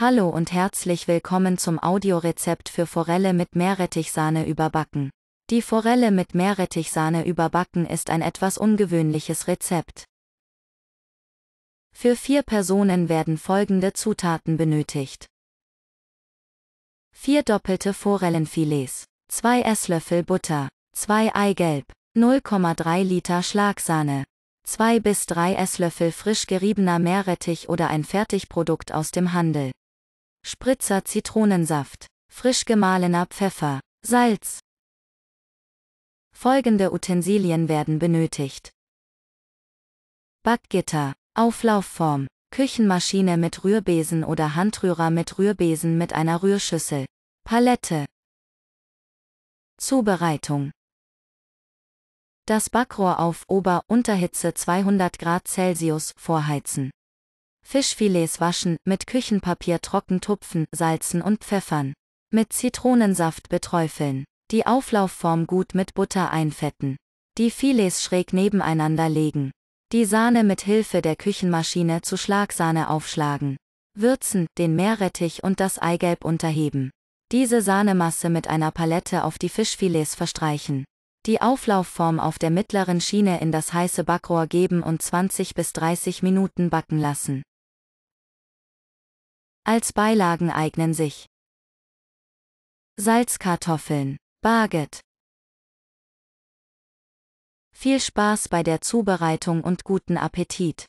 Hallo und herzlich willkommen zum Audiorezept für Forelle mit Meerrettichsahne überbacken. Die Forelle mit Meerrettichsahne überbacken ist ein etwas ungewöhnliches Rezept. Für vier Personen werden folgende Zutaten benötigt. Vier doppelte Forellenfilets, 2 Esslöffel Butter, 2 Eigelb, 0,3 Liter Schlagsahne, 2 bis 3 Esslöffel frisch geriebener Meerrettich oder ein Fertigprodukt aus dem Handel. Spritzer Zitronensaft, frisch gemahlener Pfeffer, Salz. Folgende Utensilien werden benötigt. Backgitter, Auflaufform, Küchenmaschine mit Rührbesen oder Handrührer mit Rührbesen mit einer Rührschüssel, Palette. Zubereitung. Das Backrohr auf Ober-Unterhitze 200 Grad Celsius vorheizen. Fischfilets waschen, mit Küchenpapier trocken tupfen, salzen und pfeffern. Mit Zitronensaft beträufeln. Die Auflaufform gut mit Butter einfetten. Die Filets schräg nebeneinander legen. Die Sahne mit Hilfe der Küchenmaschine zu Schlagsahne aufschlagen. Würzen, den Meerrettich und das Eigelb unterheben. Diese Sahnemasse mit einer Palette auf die Fischfilets verstreichen. Die Auflaufform auf der mittleren Schiene in das heiße Backrohr geben und 20 bis 30 Minuten backen lassen. Als Beilagen eignen sich Salzkartoffeln, Baget. Viel Spaß bei der Zubereitung und guten Appetit.